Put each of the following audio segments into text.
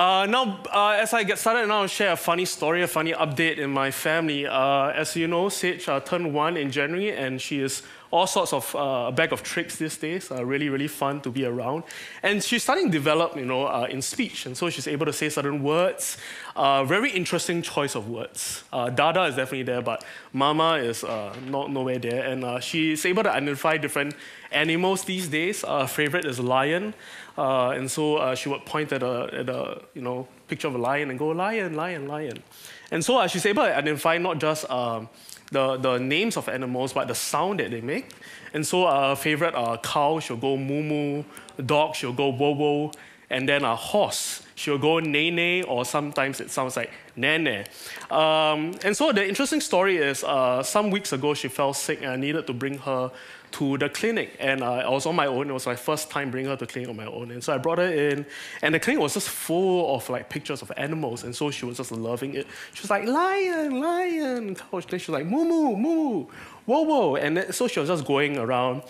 Uh, now, uh, as I get started, now I'll share a funny story, a funny update in my family. Uh, as you know, Sage uh, turned one in January, and she is all sorts of uh, bag of tricks these days. Uh, really, really fun to be around. And she's starting to develop, you know, uh, in speech, and so she's able to say certain words. Uh, very interesting choice of words. Uh, Dada is definitely there, but Mama is uh, not nowhere there. And she's able to identify different animals these days. Her favorite is lion, and so she would point at a, at a, you know, picture of a lion and go lion, lion, lion. And so she's able to identify not just um, the, the names of animals, but the sound that they make. And so our favorite uh, cow, she'll go moo moo, dog, she'll go wo wo, and then a horse, she'll go neigh neigh, or sometimes it sounds like nene. Um, and so the interesting story is uh, some weeks ago she fell sick and I needed to bring her to the clinic. And uh, I was on my own. It was my first time bringing her to the clinic on my own. And so I brought her in, and the clinic was just full of like pictures of animals. And so she was just loving it. She was like, lion, lion. Then she was like, moo, moo, moo, whoa, whoa. And then, so she was just going around.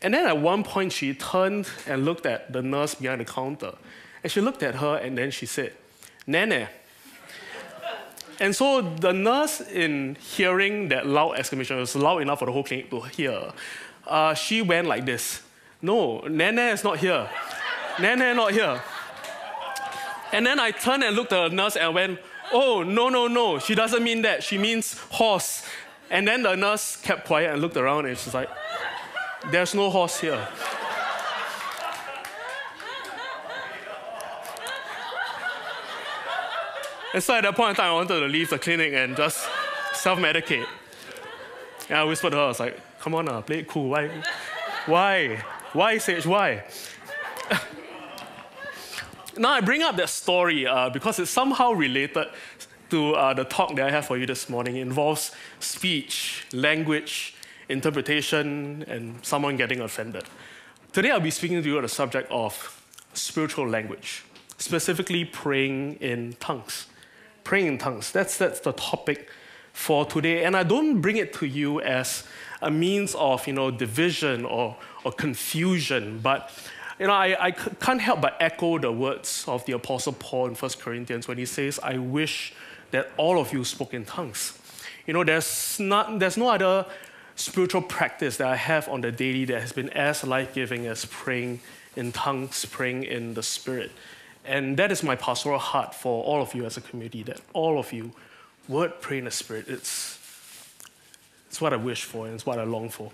And then at one point, she turned and looked at the nurse behind the counter. And she looked at her, and then she said, Nene. And so the nurse, in hearing that loud exclamation, was loud enough for the whole clinic to hear, uh, she went like this. No, Nana is not here. Nana not here. And then I turned and looked at the nurse and went, oh, no, no, no, she doesn't mean that. She means horse. And then the nurse kept quiet and looked around and she's like, there's no horse here. and so at that point in time, I wanted to leave the clinic and just self medicate. And I whispered to her, I was like, Come on, uh, play it cool. Why? Why? Why, Sage? Why? now, I bring up that story uh, because it's somehow related to uh, the talk that I have for you this morning. It involves speech, language, interpretation, and someone getting offended. Today, I'll be speaking to you on the subject of spiritual language, specifically praying in tongues. Praying in tongues. That's, that's the topic for today. And I don't bring it to you as a means of you know, division or, or confusion, but you know, I, I can't help but echo the words of the Apostle Paul in 1 Corinthians when he says, I wish that all of you spoke in tongues. You know, there's, not, there's no other spiritual practice that I have on the daily that has been as life giving as praying in tongues, praying in the Spirit. And that is my pastoral heart for all of you as a community, that all of you would pray in the Spirit. It's, it's what I wish for and it's what I long for.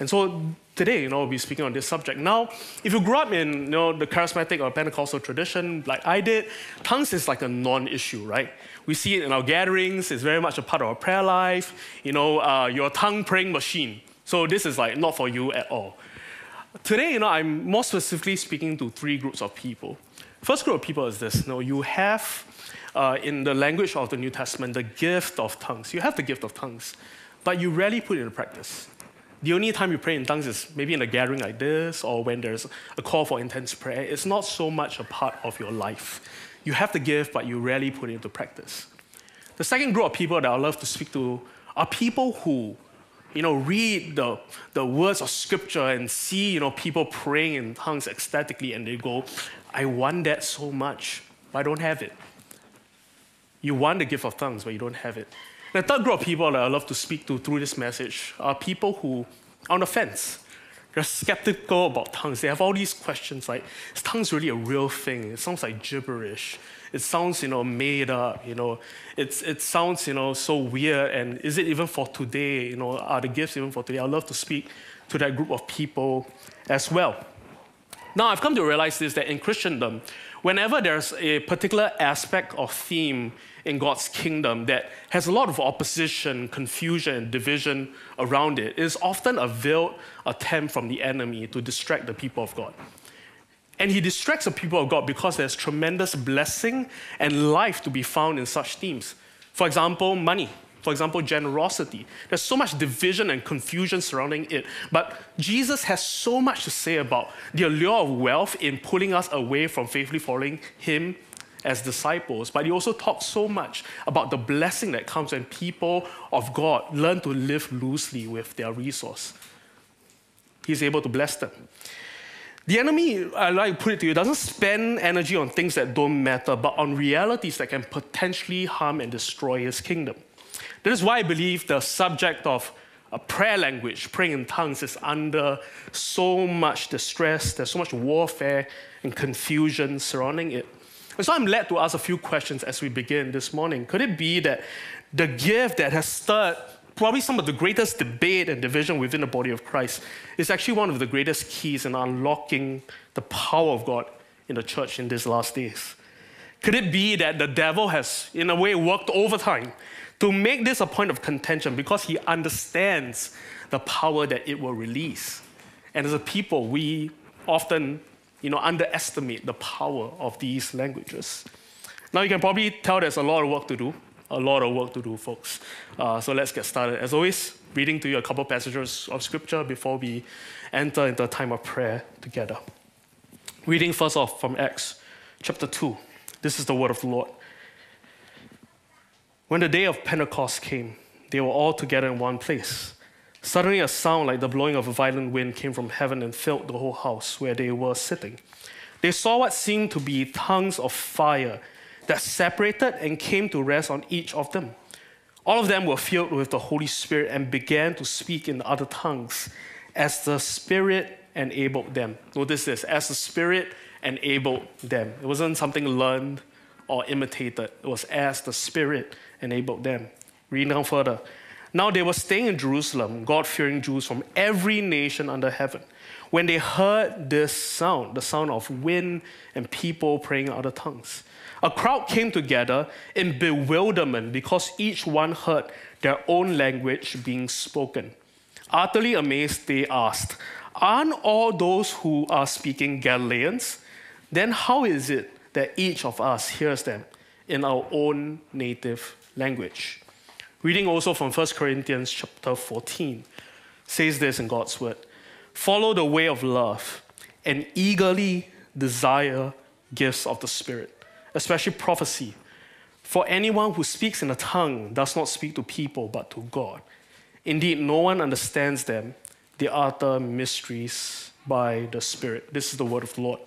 And so today, you know, we'll be speaking on this subject. Now, if you grew up in you know, the charismatic or Pentecostal tradition, like I did, tongues is like a non-issue, right? We see it in our gatherings. It's very much a part of our prayer life. You know, uh, your tongue praying machine. So this is like not for you at all. Today, you know, I'm more specifically speaking to three groups of people. First group of people is this. You know, you have uh, in the language of the New Testament the gift of tongues. You have the gift of tongues but you rarely put it into practice. The only time you pray in tongues is maybe in a gathering like this or when there's a call for intense prayer. It's not so much a part of your life. You have the gift, but you rarely put it into practice. The second group of people that I love to speak to are people who, you know, read the, the words of scripture and see, you know, people praying in tongues ecstatically and they go, I want that so much, but I don't have it. You want the gift of tongues, but you don't have it. The third group of people that I love to speak to through this message are people who are on the fence. They're skeptical about tongues. They have all these questions like, is tongues really a real thing? It sounds like gibberish. It sounds, you know, made up, you know. It's, it sounds, you know, so weird. And is it even for today? You know, are the gifts even for today? I'd love to speak to that group of people as well. Now, I've come to realize this, that in Christendom, whenever there's a particular aspect or theme in God's kingdom that has a lot of opposition, confusion, and division around it is often a veiled attempt from the enemy to distract the people of God. And he distracts the people of God because there's tremendous blessing and life to be found in such themes. For example, money. For example, generosity. There's so much division and confusion surrounding it. But Jesus has so much to say about the allure of wealth in pulling us away from faithfully following Him as disciples, but he also talks so much about the blessing that comes when people of God learn to live loosely with their resource. He's able to bless them. The enemy, I like to put it to you, doesn't spend energy on things that don't matter, but on realities that can potentially harm and destroy his kingdom. That is why I believe the subject of a prayer language, praying in tongues, is under so much distress. There's so much warfare and confusion surrounding it. So I'm led to ask a few questions as we begin this morning. Could it be that the gift that has stirred probably some of the greatest debate and division within the body of Christ is actually one of the greatest keys in unlocking the power of God in the church in these last days? Could it be that the devil has, in a way, worked overtime to make this a point of contention because he understands the power that it will release? And as a people, we often you know, underestimate the power of these languages. Now, you can probably tell there's a lot of work to do a lot of work to do, folks. Uh, so let's get started. As always, reading to you a couple passages of scripture before we enter into a time of prayer together. Reading first off from Acts chapter 2. This is the word of the Lord. When the day of Pentecost came, they were all together in one place. Suddenly, a sound like the blowing of a violent wind came from heaven and filled the whole house where they were sitting. They saw what seemed to be tongues of fire that separated and came to rest on each of them. All of them were filled with the Holy Spirit and began to speak in other tongues as the Spirit enabled them. Notice this as the Spirit enabled them. It wasn't something learned or imitated, it was as the Spirit enabled them. Read down further. Now they were staying in Jerusalem, God fearing Jews from every nation under heaven. When they heard this sound, the sound of wind and people praying in other tongues, a crowd came together in bewilderment because each one heard their own language being spoken. Utterly amazed, they asked, Aren't all those who are speaking Galileans? Then how is it that each of us hears them in our own native language? Reading also from 1 Corinthians chapter 14 says this in God's word Follow the way of love and eagerly desire gifts of the Spirit especially prophecy. For anyone who speaks in a tongue does not speak to people but to God. Indeed, no one understands them. They utter mysteries by the Spirit. This is the word of the Lord.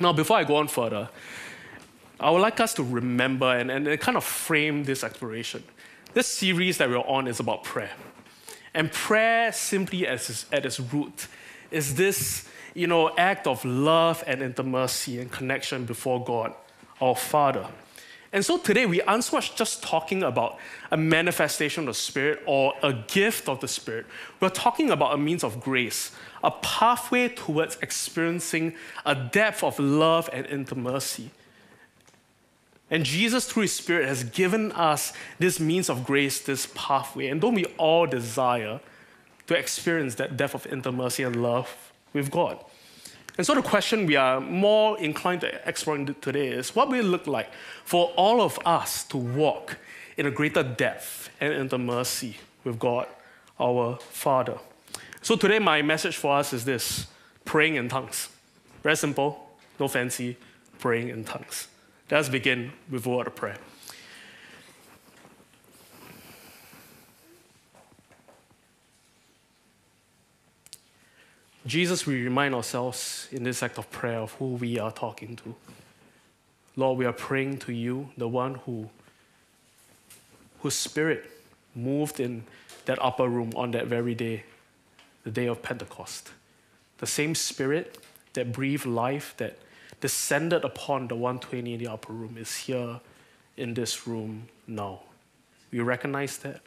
Now, before I go on further, I would like us to remember and, and kind of frame this exploration. This series that we're on is about prayer. And prayer, simply as at its root, is this you know, act of love and intimacy and connection before God our Father. And so today we aren't just talking about a manifestation of the Spirit or a gift of the Spirit. We're talking about a means of grace, a pathway towards experiencing a depth of love and intimacy. And Jesus, through His Spirit, has given us this means of grace, this pathway. And don't we all desire to experience that depth of intimacy and love with God? And so the question we are more inclined to explore today is what will it look like for all of us to walk in a greater depth and intimacy with God, our Father. So today my message for us is this praying in tongues. Very simple, no fancy, praying in tongues. Let's begin with a word of prayer. Jesus, we remind ourselves in this act of prayer of who we are talking to. Lord, we are praying to you, the one who whose spirit moved in that upper room on that very day, the day of Pentecost. The same spirit that breathed life, that descended upon the 120 in the upper room, is here in this room now. We recognize that.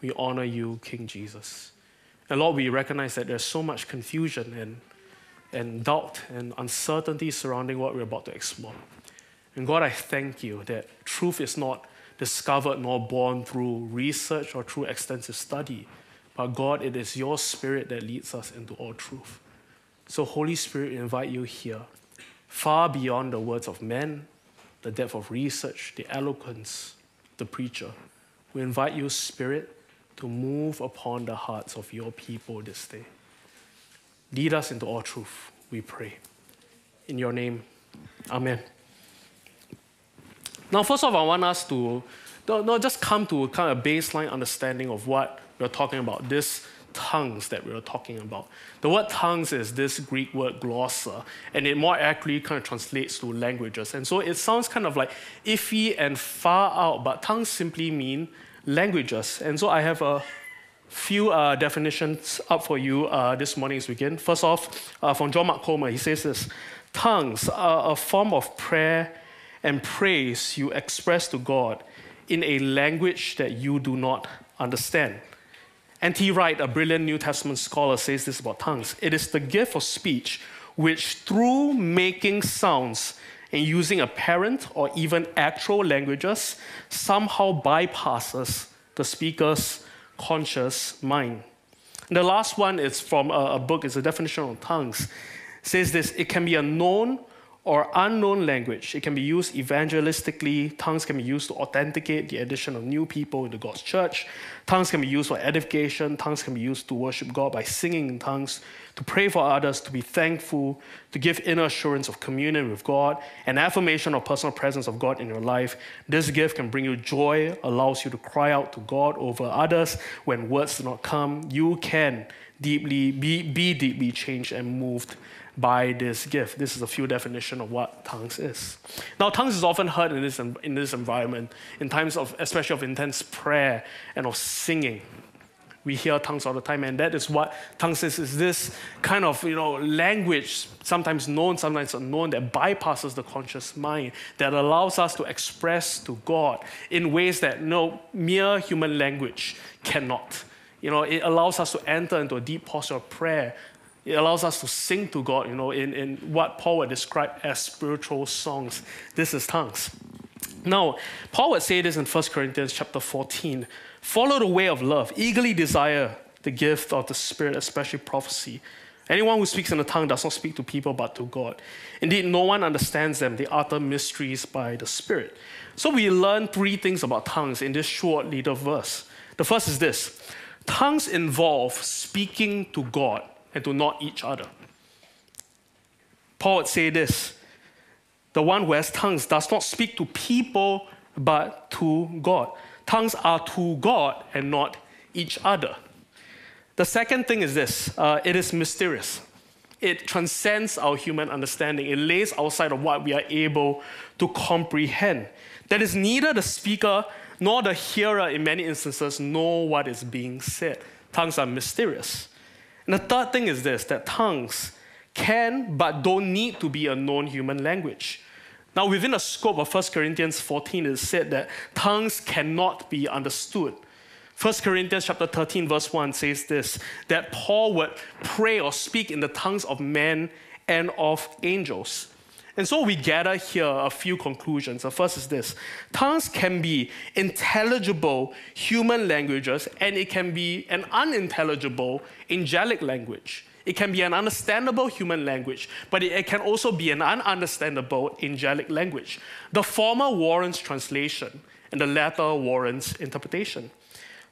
We honor you, King Jesus. And Lord, we recognize that there's so much confusion and, and doubt and uncertainty surrounding what we're about to explore. And God, I thank you that truth is not discovered nor born through research or through extensive study, but God, it is your spirit that leads us into all truth. So, Holy Spirit, invite you here, far beyond the words of men, the depth of research, the eloquence, the preacher. We invite you, Spirit, to move upon the hearts of your people this day. Lead us into all truth, we pray. In your name, Amen. Now, first of all, I want us to not just come to kind of baseline understanding of what we're talking about, this tongues that we are talking about. The word tongues is this Greek word glossa, and it more accurately kind of translates to languages. And so it sounds kind of like iffy and far out, but tongues simply mean languages. And so I have a few uh, definitions up for you uh, this morning as we begin. First off, uh, from John Mark Comer, he says this Tongues are a form of prayer and praise you express to God in a language that you do not understand. N.T. Wright, a brilliant New Testament scholar, says this about tongues it is the gift of speech which, through making sounds and using apparent or even actual languages, somehow bypasses the speaker's conscious mind. And the last one is from a, a book, it's a definition of tongues. Says this it can be a known or unknown language. It can be used evangelistically. Tongues can be used to authenticate the addition of new people into God's church. Tongues can be used for edification. Tongues can be used to worship God by singing in tongues, to pray for others, to be thankful, to give inner assurance of communion with God, and affirmation of personal presence of God in your life. This gift can bring you joy, allows you to cry out to God over others when words do not come. You can deeply be, be deeply changed and moved by this gift. This is a few definition of what tongues is. Now, tongues is often heard in this, in this environment, in times of, especially of intense prayer and of singing. We hear tongues all the time, and that is what tongues is, is this kind of, you know, language, sometimes known, sometimes unknown, that bypasses the conscious mind, that allows us to express to God in ways that no mere human language cannot. You know, it allows us to enter into a deep posture of prayer, it allows us to sing to God, you know, in, in what Paul would describe as spiritual songs. This is tongues. Now, Paul would say this in 1 Corinthians chapter 14 follow the way of love, eagerly desire the gift of the Spirit, especially prophecy. Anyone who speaks in a tongue does not speak to people but to God. Indeed, no one understands them. They utter mysteries by the Spirit. So we learn three things about tongues in this short little verse. The first is this tongues involve speaking to God and to not each other. Paul would say this the one who has tongues does not speak to people but to God. Tongues are to God and not each other. The second thing is this uh, it is mysterious. It transcends our human understanding. It lays outside of what we are able to comprehend. That is, neither the speaker nor the hearer, in many instances, know what is being said. Tongues are mysterious. And the third thing is this that tongues can but don't need to be a known human language. Now, within the scope of 1 Corinthians 14, it is said that tongues cannot be understood. 1 Corinthians chapter 13, verse 1 says this that Paul would pray or speak in the tongues of men and of angels. And so we gather here a few conclusions. The first is this tongues can be intelligible human languages, and it can be an unintelligible angelic language. It can be an understandable human language, but it can also be an ununderstandable angelic language. The former warrants translation, and the latter warrants interpretation.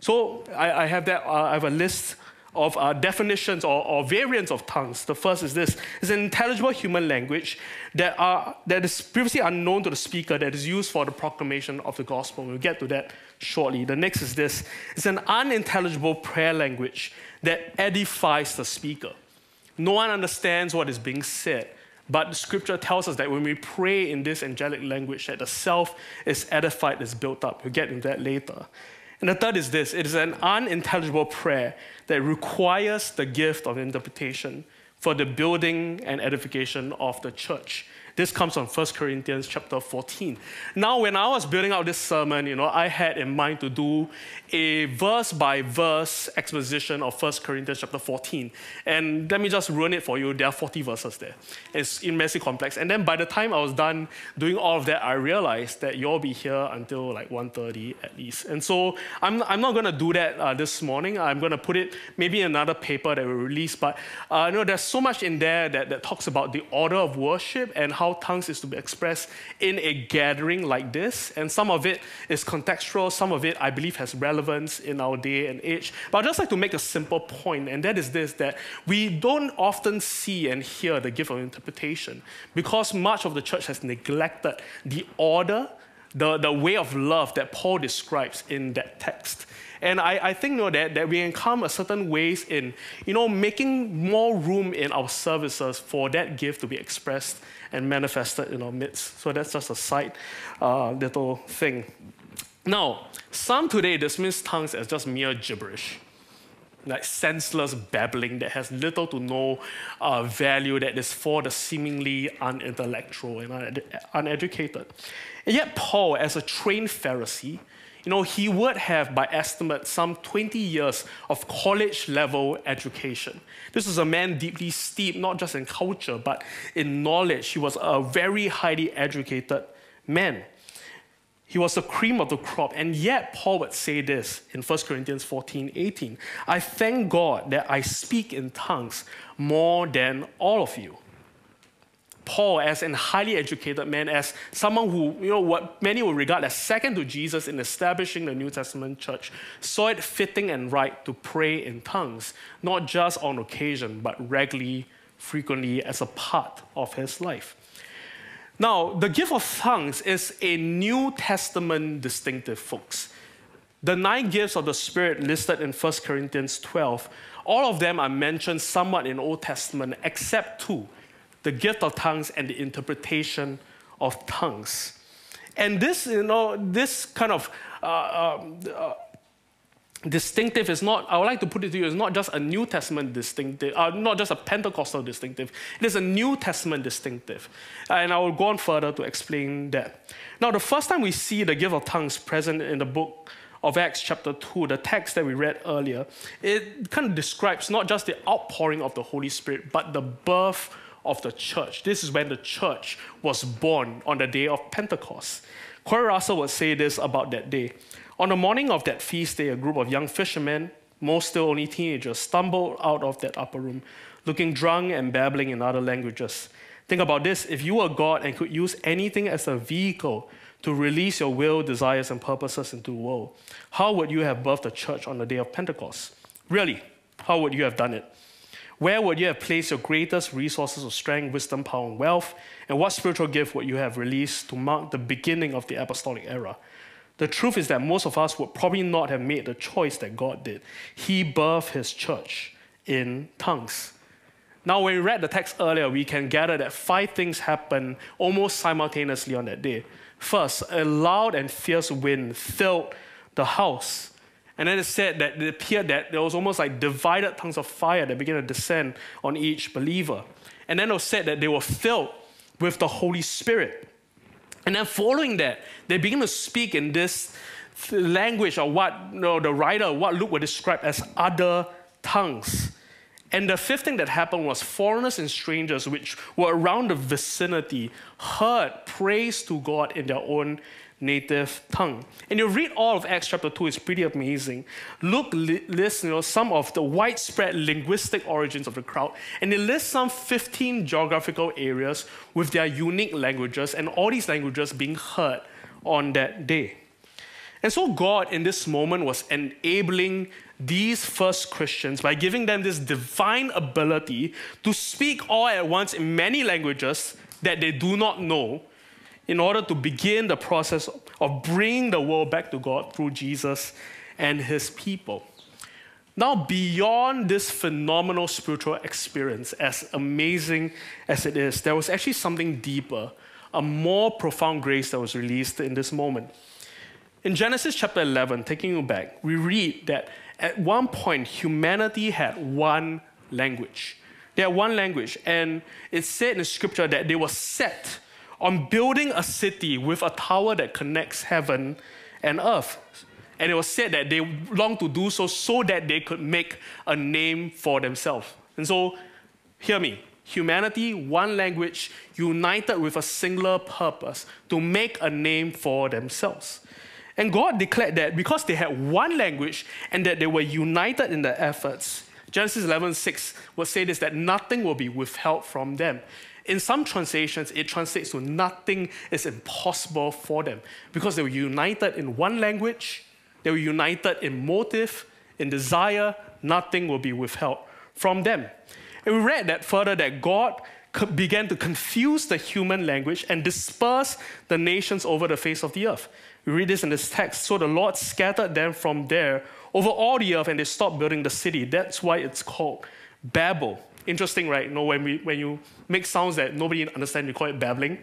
So I, I have that. Uh, I have a list of uh, definitions or, or, variants of tongues. The first is this it's an intelligible human language that, are, that is previously unknown to the speaker that is used for the proclamation of the gospel. We'll get to that shortly. The next is this it's an unintelligible prayer language that edifies the speaker. No one understands what is being said. But the scripture tells us that when we pray in this angelic language, that the self is edified, is built up. We'll get into that later. And the third is this it is an unintelligible prayer that requires the gift of interpretation for the building and edification of the church. This comes from 1 Corinthians chapter 14. Now, when I was building out this sermon, you know, I had in mind to do a verse by verse exposition of 1 Corinthians chapter 14. And let me just run it for you. There are 40 verses there. It's immensely complex. And then by the time I was done doing all of that, I realized that you'll be here until like 1.30 at least. And so I'm, I'm not going to do that uh, this morning. I'm going to put it maybe in another paper that we release. But uh, you know, there's so much in there that, that talks about the order of worship and how how tongues is to be expressed in a gathering like this. And some of it is contextual, some of it, I believe, has relevance in our day and age. But I'd just like to make a simple point, and that is this that we don't often see and hear the gift of interpretation because much of the church has neglected the order the, the way of love that Paul describes in that text. And I, I think you know, that, that we can come a certain ways in you know, making more room in our services for that gift to be expressed and manifested in our midst. So that's just a side uh, little thing. Now, some today dismiss tongues as just mere gibberish like senseless babbling that has little to no uh, value that is for the seemingly unintellectual and un- uneducated. And yet, Paul, as a trained Pharisee, you know, he would have, by estimate, some 20 years of college level education. This was a man deeply steeped, not just in culture, but in knowledge. He was a very highly educated man. He was the cream of the crop. And yet, Paul would say this in 1 Corinthians 14 18. I thank God that I speak in tongues more than all of you. Paul, as a highly educated man, as someone who, you know, what many would regard as second to Jesus in establishing the New Testament church, saw it fitting and right to pray in tongues, not just on occasion, but regularly, frequently, as a part of his life. Now, the gift of tongues is a New Testament distinctive, folks. The nine gifts of the Spirit listed in 1 Corinthians 12, all of them are mentioned somewhat in Old Testament, except two the gift of tongues and the interpretation of tongues. And this, you know, this kind of uh, um, uh, distinctive is not, I would like to put it to you, is not just a New Testament distinctive, uh, not just a Pentecostal distinctive. It is a New Testament distinctive. And I will go on further to explain that. Now, the first time we see the gift of tongues present in the book of Acts, chapter 2, the text that we read earlier, it kind of describes not just the outpouring of the Holy Spirit, but the birth of the church. This is when the church was born on the day of Pentecost. Corey Russell would say this about that day. On the morning of that feast day, a group of young fishermen, most still only teenagers, stumbled out of that upper room, looking drunk and babbling in other languages. Think about this if you were God and could use anything as a vehicle to release your will, desires, and purposes into the world, how would you have birthed a church on the day of Pentecost? Really, how would you have done it? Where would you have placed your greatest resources of strength, wisdom, power, and wealth? And what spiritual gift would you have released to mark the beginning of the apostolic era? The truth is that most of us would probably not have made the choice that God did. He birthed his church in tongues. Now, when we read the text earlier, we can gather that five things happened almost simultaneously on that day. First, a loud and fierce wind filled the house. And then it said that it appeared that there was almost like divided tongues of fire that began to descend on each believer. And then it was said that they were filled with the Holy Spirit. And then following that, they begin to speak in this language or what you know, the writer, what Luke would describe as other tongues. And the fifth thing that happened was foreigners and strangers, which were around the vicinity, heard praise to God in their own native tongue. And you read all of Acts chapter 2, it's pretty amazing. Luke lists you know, some of the widespread linguistic origins of the crowd, and it lists some 15 geographical areas with their unique languages, and all these languages being heard on that day. And so, God in this moment was enabling these first Christians by giving them this divine ability to speak all at once in many languages that they do not know in order to begin the process of bringing the world back to God through Jesus and his people. Now, beyond this phenomenal spiritual experience, as amazing as it is, there was actually something deeper, a more profound grace that was released in this moment. In Genesis chapter 11, taking you back, we read that at one point humanity had one language. They had one language, and it said in the scripture that they were set on building a city with a tower that connects heaven and earth. And it was said that they longed to do so so that they could make a name for themselves. And so, hear me humanity, one language, united with a singular purpose to make a name for themselves. And God declared that because they had one language and that they were united in their efforts, Genesis 11 6 will say this that nothing will be withheld from them. In some translations, it translates to nothing is impossible for them because they were united in one language, they were united in motive, in desire, nothing will be withheld from them. And we read that further that God began to confuse the human language and disperse the nations over the face of the earth. We read this in this text. So the Lord scattered them from there over all the earth and they stopped building the city. That's why it's called Babel. Interesting, right? You know, when, we, when you make sounds that nobody understands, you call it babbling.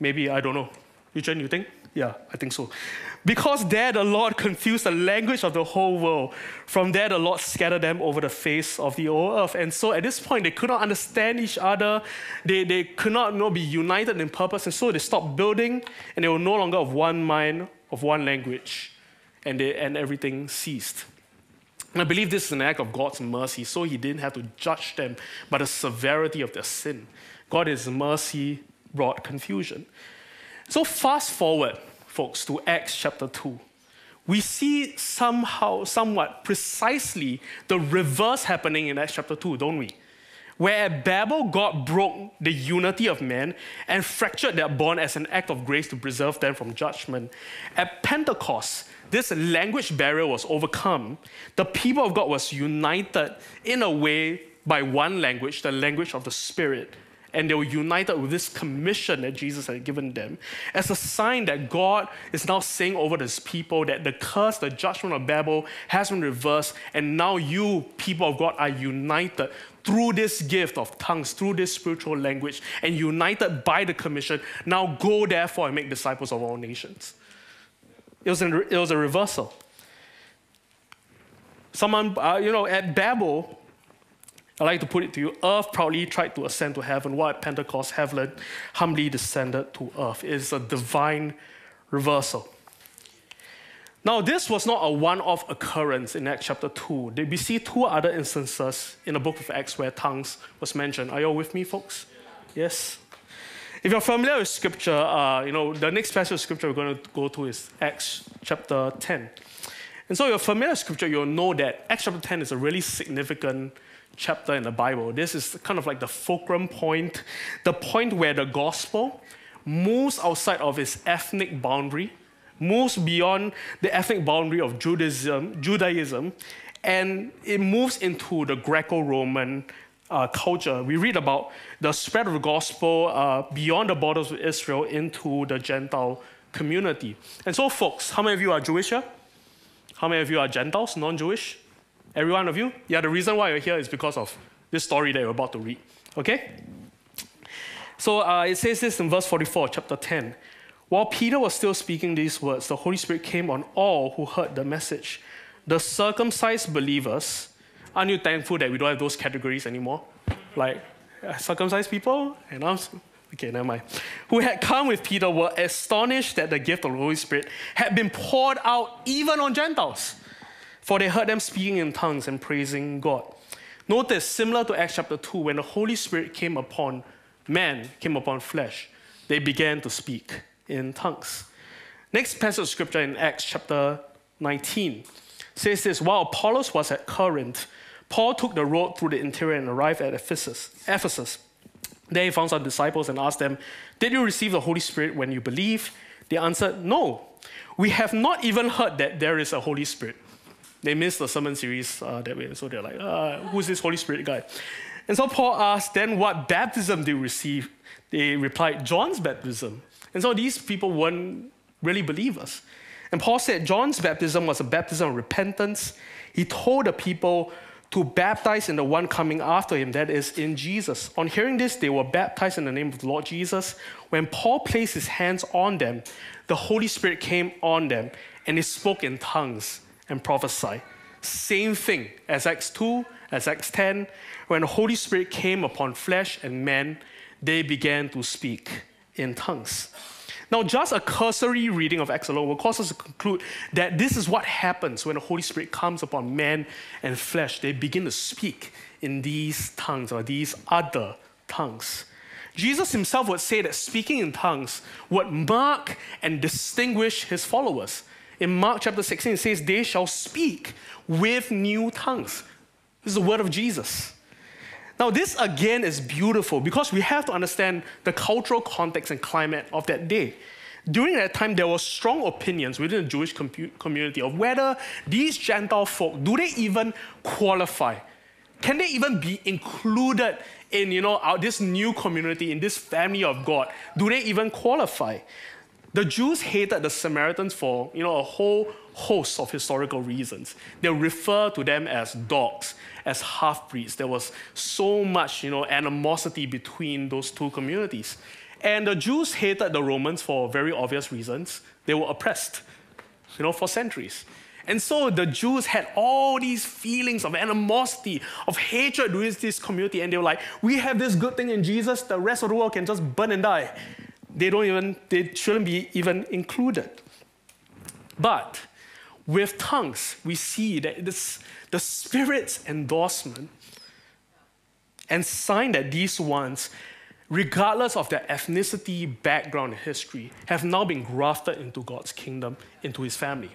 Maybe, I don't know. Eugene, you think? Yeah, I think so. Because there the Lord confused the language of the whole world. From there the Lord scattered them over the face of the whole earth. And so at this point they could not understand each other. They, they could not you know, be united in purpose. And so they stopped building and they were no longer of one mind, of one language. And, they, and everything ceased. And I believe this is an act of God's mercy, so He didn't have to judge them by the severity of their sin. God, His mercy, brought confusion. So, fast forward, folks, to Acts chapter 2. We see somehow, somewhat precisely the reverse happening in Acts chapter 2, don't we? Where at Babel, God broke the unity of men and fractured their bond as an act of grace to preserve them from judgment. At Pentecost, this language barrier was overcome. The people of God was united in a way by one language, the language of the Spirit and they were united with this commission that Jesus had given them as a sign that God is now saying over this people that the curse, the judgment of Babel has been reversed, and now you, people of God, are united through this gift of tongues, through this spiritual language, and united by the commission. Now go therefore and make disciples of all nations. It was, an, it was a reversal. Someone, uh, you know, at Babel, I like to put it to you earth proudly tried to ascend to heaven, while at Pentecost, heaven humbly descended to earth. It is a divine reversal. Now, this was not a one off occurrence in Acts chapter 2. We see two other instances in the book of Acts where tongues was mentioned. Are you all with me, folks? Yes? If you're familiar with scripture, uh, you know, the next passage of scripture we're going to go to is Acts chapter 10. And so, if you're familiar with scripture, you'll know that Acts chapter 10 is a really significant chapter in the Bible. This is kind of like the fulcrum point, the point where the gospel moves outside of its ethnic boundary, moves beyond the ethnic boundary of Judaism, Judaism and it moves into the Greco-Roman uh, culture. We read about the spread of the gospel uh, beyond the borders of Israel into the Gentile community. And so, folks, how many of you are Jewish here? How many of you are Gentiles, non-Jewish? Every one of you? Yeah, the reason why you're here is because of this story that you're about to read. Okay? So uh, it says this in verse 44, chapter 10. While Peter was still speaking these words, the Holy Spirit came on all who heard the message. The circumcised believers, aren't you thankful that we don't have those categories anymore? Like uh, circumcised people and us? Okay, never mind. Who had come with Peter were astonished that the gift of the Holy Spirit had been poured out even on Gentiles for they heard them speaking in tongues and praising God. Notice, similar to Acts chapter 2, when the Holy Spirit came upon man, came upon flesh, they began to speak in tongues. Next passage of scripture in Acts chapter 19 says this While Apollos was at Corinth, Paul took the road through the interior and arrived at Ephesus. Ephesus. There he found some disciples and asked them, Did you receive the Holy Spirit when you believed? They answered, No. We have not even heard that there is a Holy Spirit. They missed the sermon series uh, that way, so they're like, uh, who's this Holy Spirit guy? And so Paul asked, then what baptism did you receive? They replied, John's baptism. And so these people weren't really believers. And Paul said John's baptism was a baptism of repentance. He told the people to baptize in the one coming after him, that is, in Jesus. On hearing this, they were baptized in the name of the Lord Jesus. When Paul placed his hands on them, the Holy Spirit came on them, and they spoke in tongues and prophesy. Same thing as Acts 2, as Acts 10. When the Holy Spirit came upon flesh and men, they began to speak in tongues. Now, just a cursory reading of Acts alone will cause us to conclude that this is what happens when the Holy Spirit comes upon man and flesh. They begin to speak in these tongues or these other tongues. Jesus himself would say that speaking in tongues would mark and distinguish his followers. In Mark chapter 16, it says, They shall speak with new tongues. This is the word of Jesus. Now, this again is beautiful because we have to understand the cultural context and climate of that day. During that time, there were strong opinions within the Jewish community of whether these Gentile folk, do they even qualify? Can they even be included in, you know, our, this new community, in this family of God? Do they even qualify? The Jews hated the Samaritans for you know, a whole host of historical reasons. They refer to them as dogs, as half breeds. There was so much you know, animosity between those two communities. And the Jews hated the Romans for very obvious reasons. They were oppressed you know, for centuries. And so the Jews had all these feelings of animosity, of hatred towards this community, and they were like, we have this good thing in Jesus, the rest of the world can just burn and die. They don't even, they shouldn't be even included. But with tongues, we see that this, the Spirit's endorsement and sign that these ones, regardless of their ethnicity, background, history, have now been grafted into God's kingdom, into His family.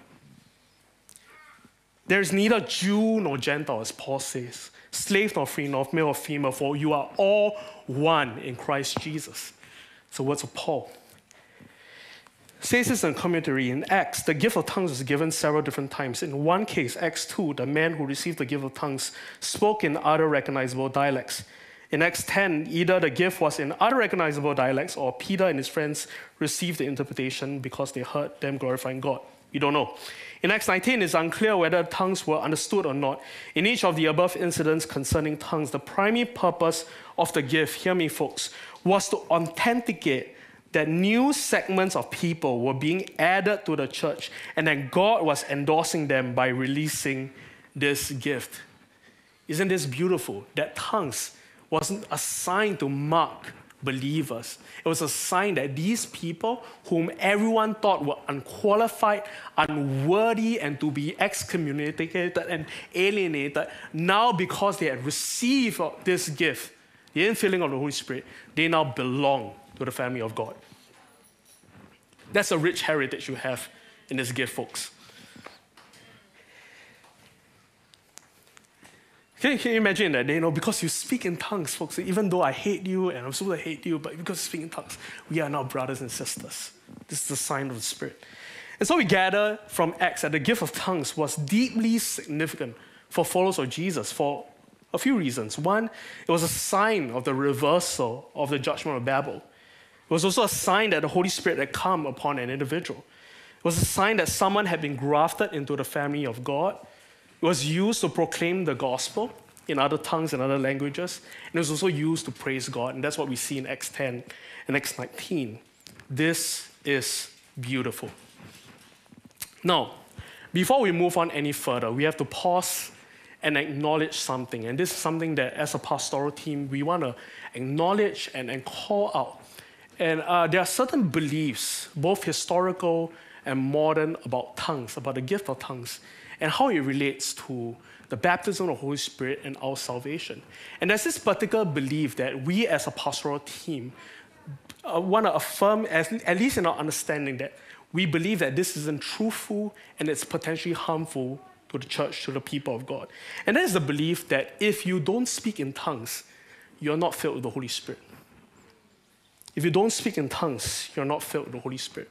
There is neither Jew nor Gentile, as Paul says, slave nor free, nor male or female, for you are all one in Christ Jesus. So, words of Paul. Says this in commentary in Acts, the gift of tongues was given several different times. In one case, Acts 2, the man who received the gift of tongues spoke in other recognizable dialects. In Acts 10, either the gift was in other recognizable dialects or Peter and his friends received the interpretation because they heard them glorifying God. We don't know. In Acts 19, it's unclear whether tongues were understood or not. In each of the above incidents concerning tongues, the primary purpose of the gift, hear me, folks, was to authenticate that new segments of people were being added to the church and that God was endorsing them by releasing this gift. Isn't this beautiful? That tongues wasn't a sign to mark believers. It was a sign that these people, whom everyone thought were unqualified, unworthy, and to be excommunicated and alienated, now because they had received this gift, the infilling of the Holy Spirit, they now belong to the family of God. That's a rich heritage you have in this gift, folks. Can you, can you imagine that? You know, because you speak in tongues, folks, even though I hate you and I'm supposed to hate you, but because you speak in tongues, we are now brothers and sisters. This is the sign of the Spirit. And so we gather from Acts that the gift of tongues was deeply significant for followers of Jesus for a few reasons. One, it was a sign of the reversal of the judgment of Babel. It was also a sign that the Holy Spirit had come upon an individual. It was a sign that someone had been grafted into the family of God it was used to proclaim the gospel in other tongues and other languages. And it was also used to praise God. And that's what we see in Acts 10 and Acts 19. This is beautiful. Now, before we move on any further, we have to pause and acknowledge something. And this is something that, as a pastoral team, we want to acknowledge and, and call out. And uh, there are certain beliefs, both historical and modern, about tongues, about the gift of tongues and how it relates to the baptism of the Holy Spirit and our salvation. And there's this particular belief that we as a pastoral team uh, want to affirm, as, at least in our understanding, that we believe that this isn't truthful and it's potentially harmful to the church, to the people of God. And that is the belief that if you don't speak in tongues, you're not filled with the Holy Spirit. If you don't speak in tongues, you're not filled with the Holy Spirit.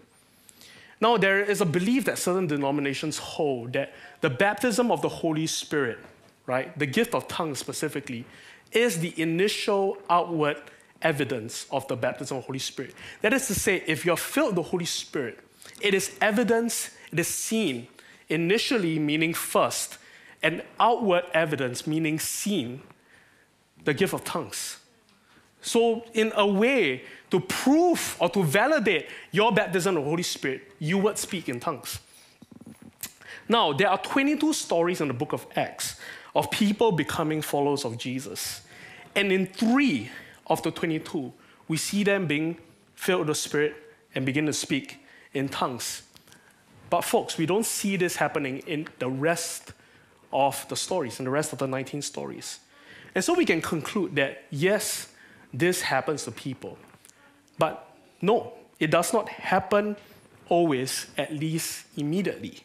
Now, there is a belief that certain denominations hold that the baptism of the Holy Spirit, right, the gift of tongues specifically, is the initial outward evidence of the baptism of the Holy Spirit. That is to say, if you're filled with the Holy Spirit, it is evidence, it is seen, initially meaning first, and outward evidence meaning seen, the gift of tongues. So, in a way, to prove or to validate your baptism of the Holy Spirit, you would speak in tongues. Now, there are 22 stories in the book of Acts of people becoming followers of Jesus. And in three of the 22, we see them being filled with the Spirit and begin to speak in tongues. But, folks, we don't see this happening in the rest of the stories, in the rest of the 19 stories. And so we can conclude that, yes, this happens to people. But no, it does not happen always, at least immediately.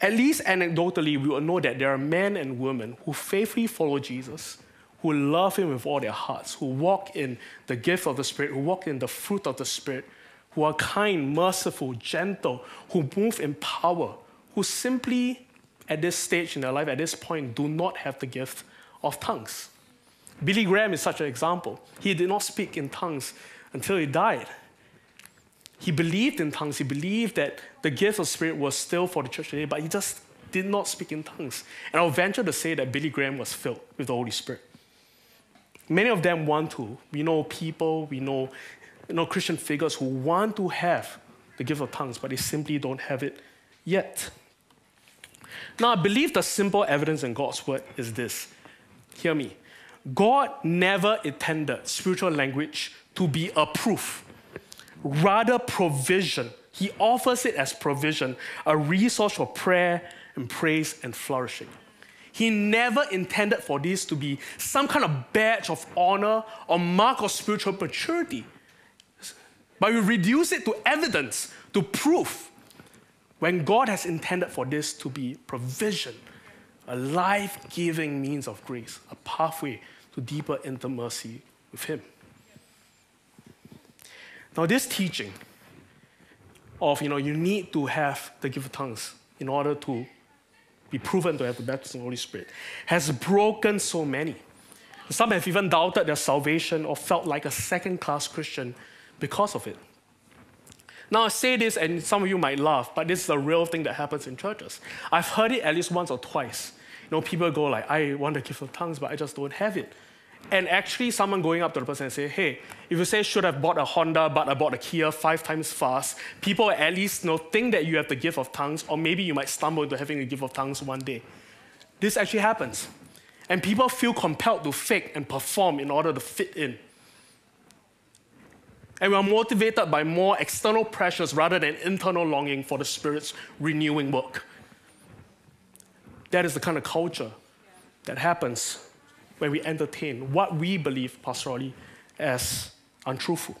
At least anecdotally, we will know that there are men and women who faithfully follow Jesus, who love Him with all their hearts, who walk in the gift of the Spirit, who walk in the fruit of the Spirit, who are kind, merciful, gentle, who move in power, who simply, at this stage in their life, at this point, do not have the gift of tongues. Billy Graham is such an example. He did not speak in tongues until he died. he believed in tongues. He believed that the gift of Spirit was still for the church today, but he just did not speak in tongues. And I'll venture to say that Billy Graham was filled with the Holy Spirit. Many of them want to. We know people, we know, you know Christian figures who want to have the gift of tongues, but they simply don't have it yet. Now, I believe the simple evidence in God's word is this. Hear me. God never intended spiritual language to be a proof, rather, provision. He offers it as provision, a resource for prayer and praise and flourishing. He never intended for this to be some kind of badge of honor or mark of spiritual maturity. But we reduce it to evidence, to proof, when God has intended for this to be provision, a life giving means of grace, a pathway to deeper intimacy with Him. Now, this teaching of, you know, you need to have the gift of tongues in order to be proven to have the baptism of the Holy Spirit has broken so many. Some have even doubted their salvation or felt like a second class Christian because of it. Now, I say this, and some of you might laugh, but this is a real thing that happens in churches. I've heard it at least once or twice. You know, people go like, I want the gift of tongues, but I just don't have it. And actually, someone going up to the person and say, hey, if you say should have bought a Honda, but I bought a Kia five times fast, people at least you know, think that you have the gift of tongues, or maybe you might stumble into having a gift of tongues one day. This actually happens. And people feel compelled to fake and perform in order to fit in. And we are motivated by more external pressures rather than internal longing for the Spirit's renewing work. That is the kind of culture that happens when we entertain what we believe pastorally as untruthful.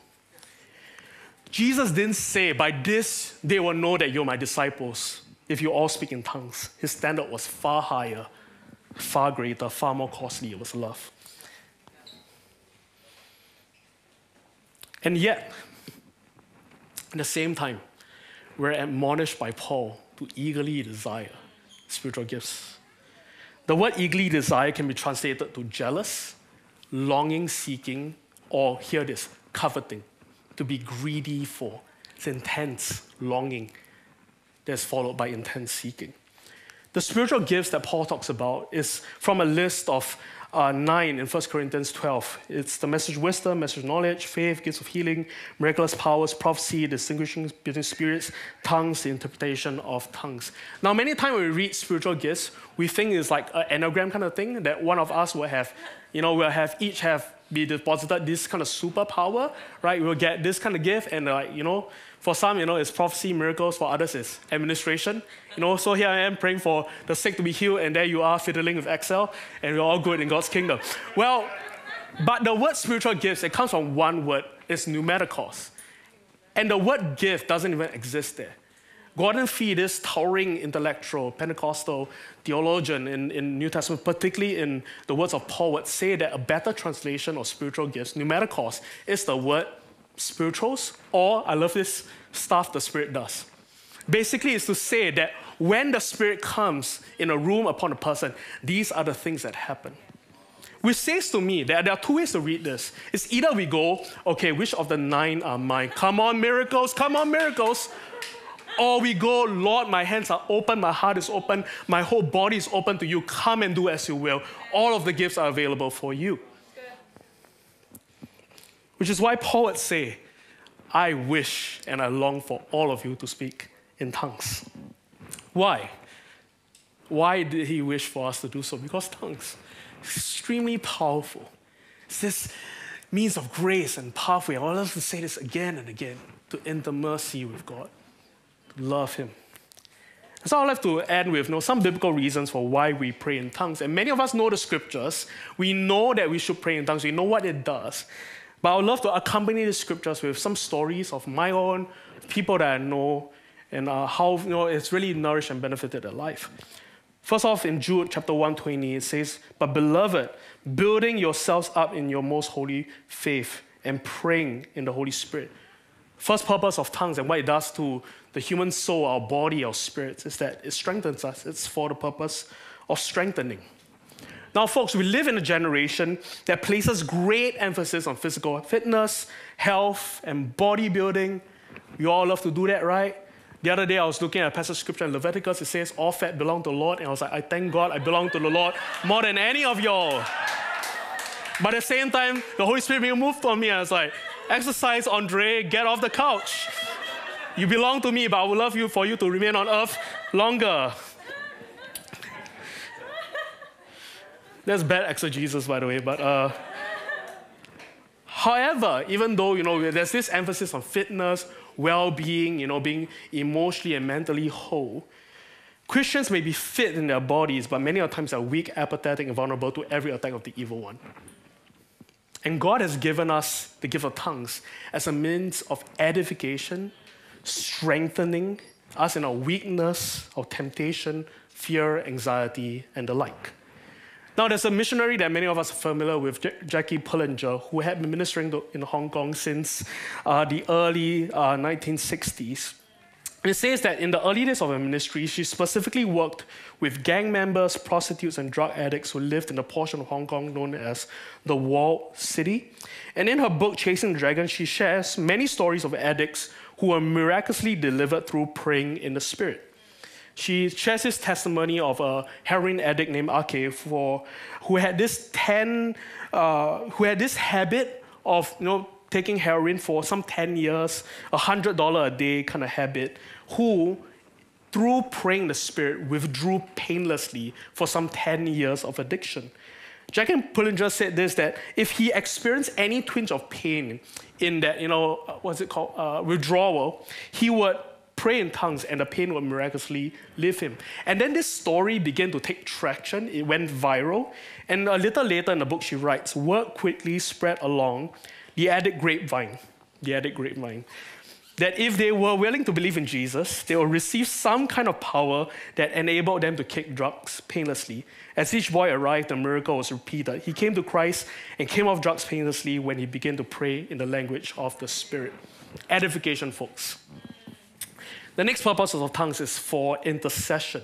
Jesus didn't say, By this they will know that you're my disciples if you all speak in tongues. His standard was far higher, far greater, far more costly. It was love. And yet, at the same time, we're admonished by Paul to eagerly desire spiritual gifts. The word eagerly desire can be translated to jealous, longing, seeking, or hear this, coveting, to be greedy for. It's intense longing that's followed by intense seeking. The spiritual gifts that Paul talks about is from a list of uh, 9 in 1 Corinthians 12. It's the message wisdom, message knowledge, faith, gifts of healing, miraculous powers, prophecy, distinguishing between spirits, tongues, the interpretation of tongues. Now, many times when we read spiritual gifts, we think it's like an anagram kind of thing that one of us will have, you know, we'll have each have be deposited this kind of superpower, right? We'll get this kind of gift, and like, you know, for some, you know, it's prophecy, miracles. For others, it's administration. You know, so here I am praying for the sick to be healed, and there you are fiddling with Excel, and we're all good in God's kingdom. Well, but the word spiritual gifts, it comes from one word, it's pneumatikos. And the word gift doesn't even exist there. Gordon Fee, this towering intellectual Pentecostal theologian in, in New Testament, particularly in the words of Paul, would say that a better translation of spiritual gifts, pneumatikos, is the word spirituals, or I love this stuff the Spirit does. Basically, it's to say that when the Spirit comes in a room upon a person, these are the things that happen. Which says to me that there are two ways to read this. It's either we go, okay, which of the nine are mine? Come on, miracles, come on, miracles. Or we go, Lord, my hands are open, my heart is open, my whole body is open to you. Come and do as you will. All of the gifts are available for you. Which is why Paul would say, I wish and I long for all of you to speak in tongues. Why? Why did he wish for us to do so? Because tongues extremely powerful. It's this means of grace and pathway. I want us to say this again and again to enter mercy with God, love Him. So I'll have to end with you know, some biblical reasons for why we pray in tongues. And many of us know the scriptures. We know that we should pray in tongues. We know what it does. But I would love to accompany the scriptures with some stories of my own, people that I know, and uh, how you know, it's really nourished and benefited their life. First off, in Jude chapter 120, it says, But beloved, building yourselves up in your most holy faith and praying in the Holy Spirit. First purpose of tongues and what it does to the human soul, our body, our spirits, is that it strengthens us. It's for the purpose of strengthening. Now, folks, we live in a generation that places great emphasis on physical fitness, health, and bodybuilding. You all love to do that, right? The other day I was looking at a passage of scripture in Leviticus. It says, All fat belong to the Lord. And I was like, I thank God I belong to the Lord more than any of y'all. But at the same time, the Holy Spirit being moved on me. I was like, Exercise, Andre, get off the couch. You belong to me, but I would love you for you to remain on earth longer. That's bad exegesis, by the way, but uh, however, even though you know there's this emphasis on fitness, well-being, you know, being emotionally and mentally whole, Christians may be fit in their bodies, but many of times are weak, apathetic, and vulnerable to every attack of the evil one. And God has given us the gift of tongues as a means of edification, strengthening us in our weakness, our temptation, fear, anxiety, and the like. Now, there's a missionary that many of us are familiar with, Jackie Pullinger, who had been ministering in Hong Kong since uh, the early uh, 1960s. It says that in the early days of her ministry, she specifically worked with gang members, prostitutes, and drug addicts who lived in a portion of Hong Kong known as the Walled City. And in her book, Chasing the Dragon, she shares many stories of addicts who were miraculously delivered through praying in the Spirit. She shares this testimony of a heroin addict named Ake for, who had this 10, uh, who had this habit of you know, taking heroin for some 10 years, a $100 a day kind of habit, who, through praying the Spirit, withdrew painlessly for some 10 years of addiction. Jackie Pullinger said this that if he experienced any twinge of pain in that, you know, what's it called, uh, withdrawal, he would pray in tongues, and the pain would miraculously leave him. And then this story began to take traction. It went viral. And a little later in the book, she writes, Word quickly spread along the added grapevine, the addict grapevine, that if they were willing to believe in Jesus, they will receive some kind of power that enabled them to kick drugs painlessly. As each boy arrived, the miracle was repeated. He came to Christ and came off drugs painlessly when he began to pray in the language of the Spirit. Edification, folks. The next purpose of tongues is for intercession.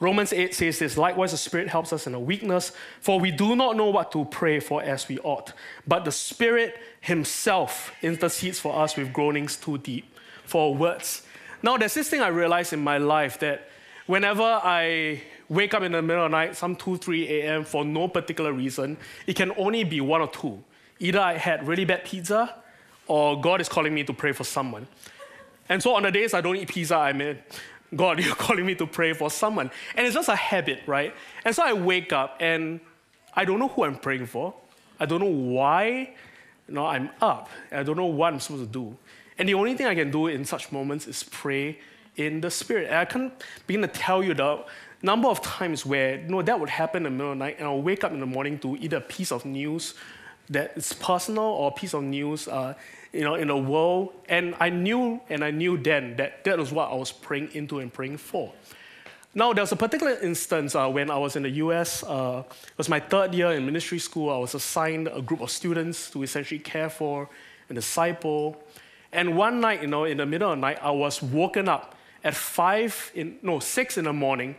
Romans 8 says this Likewise, the Spirit helps us in our weakness, for we do not know what to pray for as we ought. But the Spirit Himself intercedes for us with groanings too deep for words. Now, there's this thing I realized in my life that whenever I wake up in the middle of the night, some 2, 3 a.m., for no particular reason, it can only be one or two. Either I had really bad pizza, or God is calling me to pray for someone. And so on the days I don't eat pizza, I mean, God, you're calling me to pray for someone. And it's just a habit, right? And so I wake up and I don't know who I'm praying for. I don't know why you know, I'm up. I don't know what I'm supposed to do. And the only thing I can do in such moments is pray in the Spirit. And I can't begin to tell you the number of times where you know, that would happen in the middle of the night, and I'll wake up in the morning to either a piece of news that is personal or a piece of news uh, you know, in the world. And I knew, and I knew then that that was what I was praying into and praying for. Now, there was a particular instance uh, when I was in the US. Uh, it was my third year in ministry school. I was assigned a group of students to essentially care for and disciple. And one night, you know, in the middle of the night, I was woken up at five, in, no, six in the morning.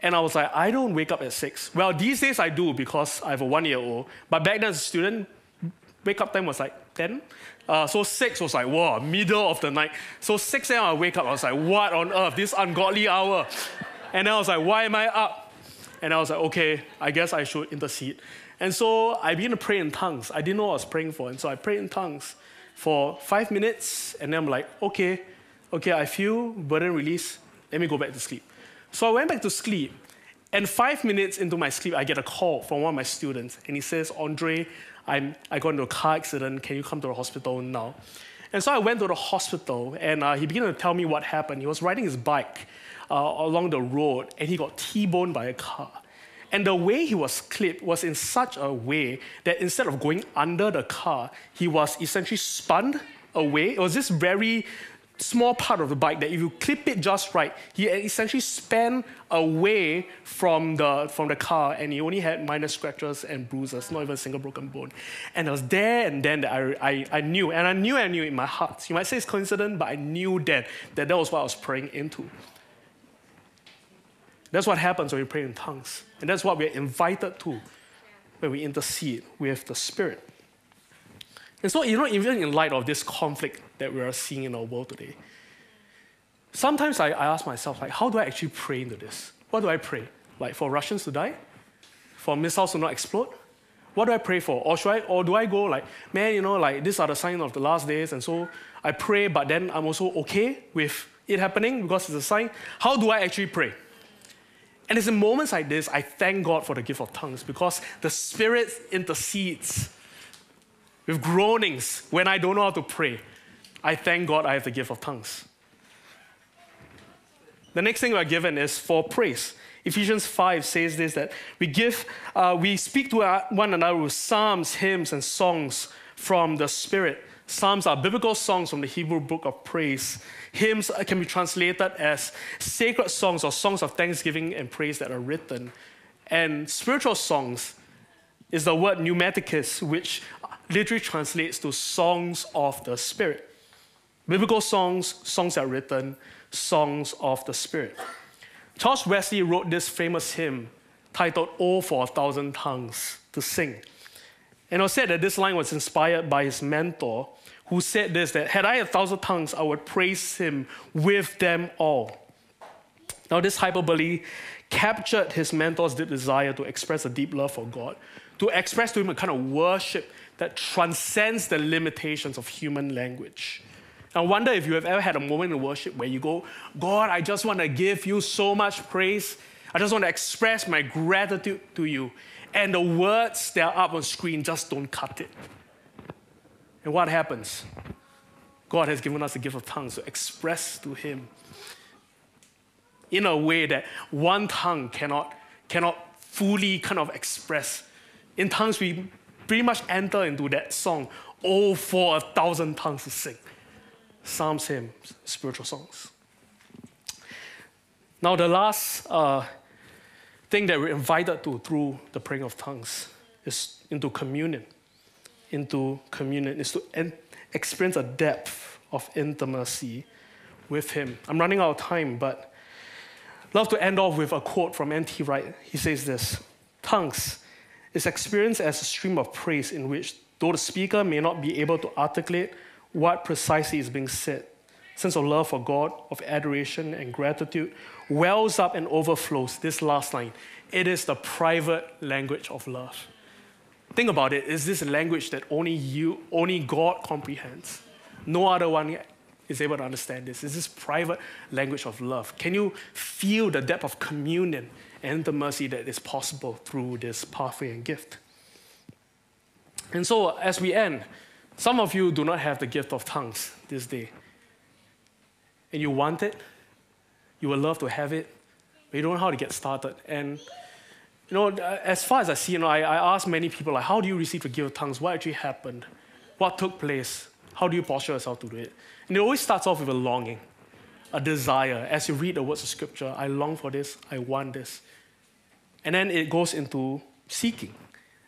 And I was like, I don't wake up at six. Well, these days I do because I have a one year old. But back then as a student, wake up time was like 10. Uh, so 6 was like, whoa, middle of the night. So 6 a.m. I wake up, I was like, what on earth, this ungodly hour? And I was like, why am I up? And I was like, okay, I guess I should intercede. And so I began to pray in tongues. I didn't know what I was praying for. And so I prayed in tongues for five minutes. And then I'm like, okay, okay, I feel burden release. Let me go back to sleep. So I went back to sleep. And five minutes into my sleep, I get a call from one of my students. And he says, Andre, I'm, I got into a car accident. Can you come to the hospital now? And so I went to the hospital, and uh, he began to tell me what happened. He was riding his bike uh, along the road, and he got T-boned by a car. And the way he was clipped was in such a way that instead of going under the car, he was essentially spun away. It was this very small part of the bike that if you clip it just right, he essentially span away from the, from the car and he only had minor scratches and bruises, not even a single broken bone. And it was there and then that I, I, I knew, and I knew I knew in my heart. You might say it's coincident, but I knew then that that was what I was praying into. That's what happens when we pray in tongues. And that's what we're invited to when we intercede with the Spirit. And so, you know, even in light of this conflict that we are seeing in our world today, sometimes I, I ask myself, like, how do I actually pray into this? What do I pray? Like for Russians to die? For missiles to not explode? What do I pray for? Or should I, or do I go like, man, you know, like these are the signs of the last days, and so I pray, but then I'm also okay with it happening because it's a sign. How do I actually pray? And it's in moments like this I thank God for the gift of tongues because the Spirit intercedes with groanings when I don't know how to pray. I thank God I have the gift of tongues. The next thing we're given is for praise. Ephesians 5 says this that we give, uh, we speak to one another with psalms, hymns, and songs from the Spirit. Psalms are biblical songs from the Hebrew book of praise. Hymns can be translated as sacred songs or songs of thanksgiving and praise that are written. And spiritual songs is the word pneumatikos, which literally translates to songs of the Spirit. Biblical songs, songs that are written, songs of the Spirit. Charles Wesley wrote this famous hymn titled Oh for a Thousand Tongues to Sing. And was said that this line was inspired by his mentor, who said this that had I a thousand tongues, I would praise him with them all. Now, this hyperbole captured his mentor's deep desire to express a deep love for God, to express to him a kind of worship that transcends the limitations of human language. I wonder if you have ever had a moment in worship where you go, God, I just want to give you so much praise. I just want to express my gratitude to you. And the words that are up on screen just don't cut it. And what happens? God has given us the gift of tongues to express to Him in a way that one tongue cannot, cannot fully kind of express. In tongues, we pretty much enter into that song, oh, for a thousand tongues to sing psalms, hymns, spiritual songs. Now, the last uh, thing that we're invited to through the praying of tongues is into communion. Into communion is to en- experience a depth of intimacy with Him. I'm running out of time, but love to end off with a quote from N.T. Wright. He says this Tongues is experienced as a stream of praise in which, though the speaker may not be able to articulate what precisely is being said. Sense of love for God, of adoration and gratitude wells up and overflows. This last line it is the private language of love. Think about it. Is this language that only you, only God comprehends? No other one is able to understand this. Is this private language of love? Can you feel the depth of communion and the mercy that is possible through this pathway and gift? And so, as we end, some of you do not have the gift of tongues this day. And you want it, you would love to have it, but you don't know how to get started. And you know, uh, as far as I see, you know, I, I ask many people like, how do you receive the gift of tongues? What actually happened? What took place? How do you posture yourself to do it? And it always starts off with a longing, a desire. As you read the words of scripture, I long for this, I want this. And then it goes into seeking.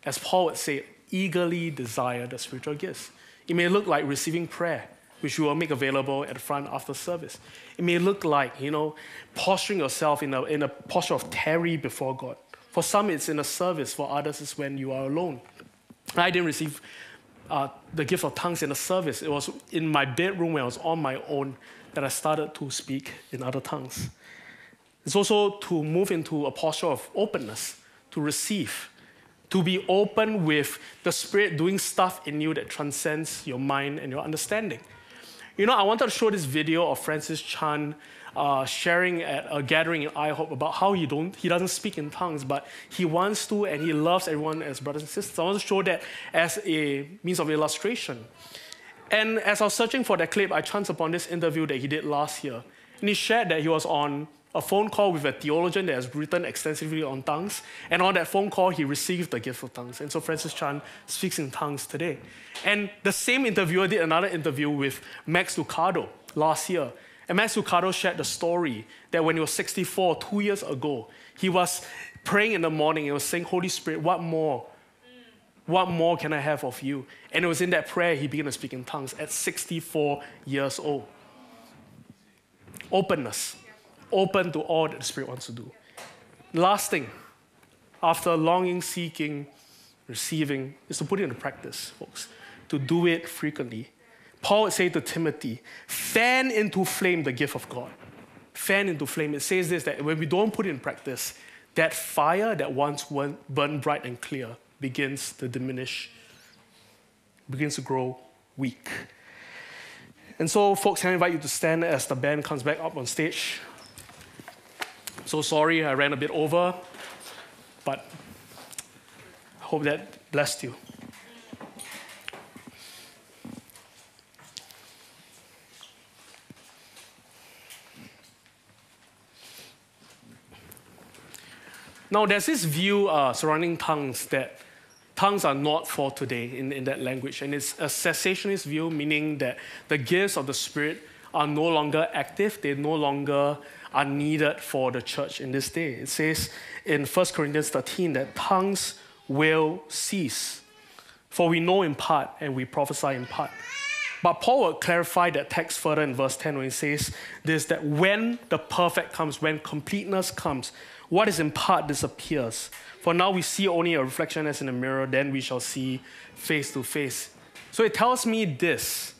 As Paul would say, eagerly desire the spiritual gifts. It may look like receiving prayer, which we will make available at the front after service. It may look like, you know, posturing yourself in a, in a posture of tarry before God. For some, it's in a service. For others, it's when you are alone. I didn't receive uh, the gift of tongues in a service. It was in my bedroom when I was on my own that I started to speak in other tongues. It's also to move into a posture of openness, to receive to be open with the Spirit doing stuff in you that transcends your mind and your understanding. You know, I wanted to show this video of Francis Chan uh, sharing at a gathering in IHOP about how he don't he doesn't speak in tongues, but he wants to and he loves everyone as brothers and sisters. I want to show that as a means of illustration. And as I was searching for that clip, I chanced upon this interview that he did last year. And he shared that he was on a phone call with a theologian that has written extensively on tongues. And on that phone call, he received the gift of tongues. And so Francis Chan speaks in tongues today. And the same interviewer did another interview with Max Lucado last year. And Max Lucado shared the story that when he was 64, two years ago, he was praying in the morning. He was saying, Holy Spirit, what more? What more can I have of you? And it was in that prayer he began to speak in tongues at 64 years old. Openness open to all that the Spirit wants to do. Last thing, after longing, seeking, receiving, is to put it into practice, folks. to do it frequently. Paul would say to Timothy, fan into flame the gift of God. Fan into flame. It says this that when we don't put it in practice, that fire that once burned bright and clear begins to diminish, begins to grow weak. And so, folks, can I invite you to stand as the band comes back up on stage? So sorry, I ran a bit over, but I hope that blessed you. Now, there's this view uh, surrounding tongues that tongues are not for today in, in that language. And it's a cessationist view, meaning that the gifts of the Spirit are no longer active, they no longer are needed for the church in this day. It says in 1 Corinthians 13 that tongues will cease. For we know in part and we prophesy in part. But Paul will clarify that text further in verse 10 when he says this that when the perfect comes, when completeness comes, what is in part disappears. For now we see only a reflection as in a mirror, then we shall see face to face. So it tells me this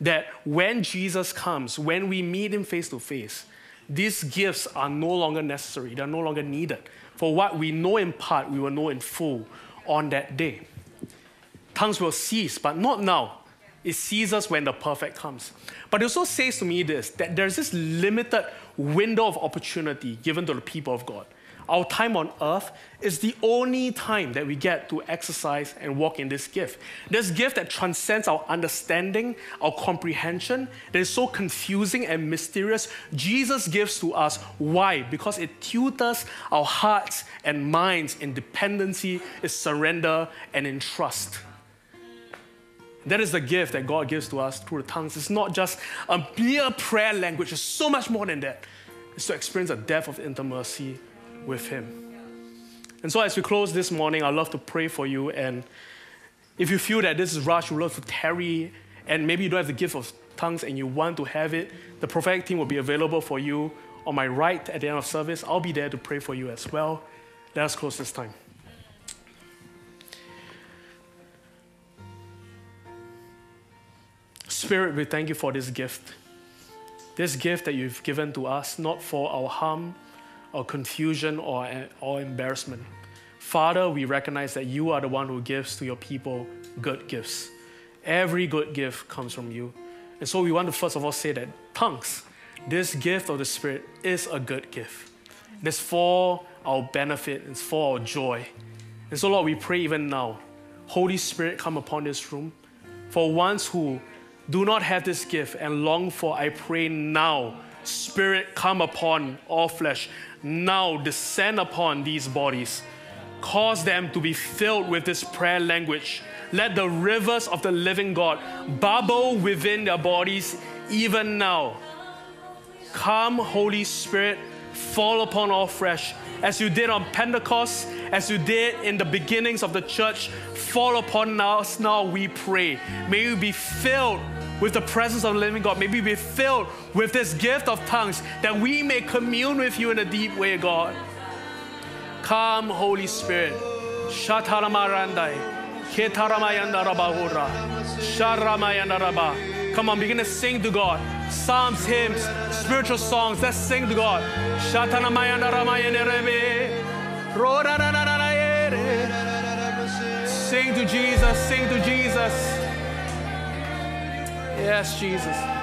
that when Jesus comes, when we meet him face to face, these gifts are no longer necessary, they're no longer needed. For what we know in part, we will know in full on that day. Tongues will cease, but not now. It sees us when the perfect comes. But it also says to me this that there's this limited window of opportunity given to the people of God our time on earth is the only time that we get to exercise and walk in this gift. This gift that transcends our understanding, our comprehension, that is so confusing and mysterious, Jesus gives to us. Why? Because it tutors our hearts and minds in dependency, in surrender, and in trust. That is the gift that God gives to us through the tongues. It's not just a mere prayer language, it's so much more than that. It's to experience a depth of intimacy with Him. And so, as we close this morning, I'd love to pray for you. And if you feel that this is rush, you love to tarry, and maybe you don't have the gift of tongues and you want to have it, the prophetic team will be available for you on my right at the end of service. I'll be there to pray for you as well. Let us close this time. Spirit, we thank you for this gift. This gift that you've given to us, not for our harm, or confusion or, or embarrassment. Father, we recognize that you are the one who gives to your people good gifts. Every good gift comes from you. And so we want to first of all say that tongues, this gift of the Spirit, is a good gift. It's for our benefit, it's for our joy. And so, Lord, we pray even now, Holy Spirit, come upon this room. For ones who do not have this gift and long for, I pray now, Spirit, come upon all flesh now descend upon these bodies. Cause them to be filled with this prayer language. Let the rivers of the living God bubble within their bodies even now. Come, Holy Spirit, fall upon all flesh. As you did on Pentecost, as you did in the beginnings of the church, fall upon us now, we pray. May you be filled with the presence of the living God. May we be filled with this gift of tongues that we may commune with you in a deep way, God. Come, Holy Spirit. Come on, begin to sing to God. Psalms, hymns, spiritual songs. Let's sing to God. Sing to Jesus, sing to Jesus. Yes, Jesus.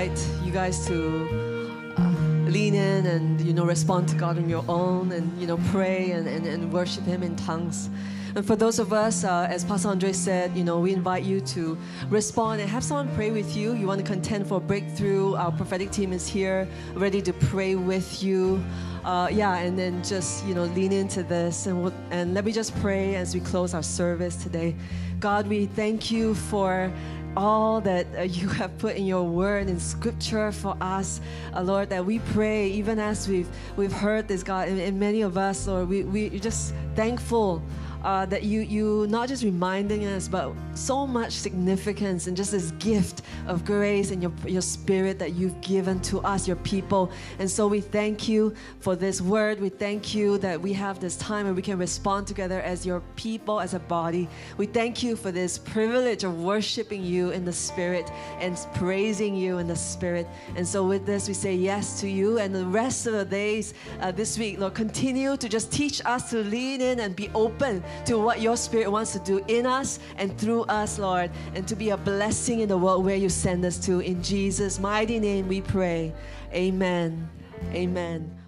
Invite you guys to uh, lean in and you know respond to God on your own and you know pray and, and, and worship Him in tongues. And for those of us, uh, as Pastor Andre said, you know, we invite you to respond and have someone pray with you. You want to contend for breakthrough. Our prophetic team is here, ready to pray with you. Uh, yeah, and then just you know lean into this and we'll, and let me just pray as we close our service today. God, we thank you for all that uh, you have put in your word in scripture for us, uh, Lord, that we pray, even as we've, we've heard this, God, and, many of us, Lord, we, we just thankful uh, that you you not just reminding us, but so much significance and just this gift of grace and your your spirit that you've given to us, your people. And so we thank you for this word. We thank you that we have this time and we can respond together as your people, as a body. We thank you for this privilege of worshiping you in the spirit and praising you in the spirit. And so with this, we say yes to you. And the rest of the days uh, this week, Lord, continue to just teach us to lean in and be open to what your Spirit wants to do in us and through us, Lord, and to be a blessing in the world where you send us to. In Jesus' mighty name we pray. Amen. Amen.